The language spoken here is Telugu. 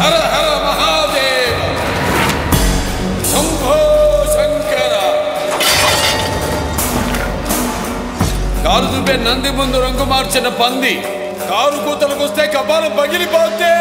హర హర మహాదేవ శంభో శంకర కారు చూపే నంది ముందు రంగు మార్చిన పంది కారు కూతలకు వస్తే కపాలం పగిలిపోతే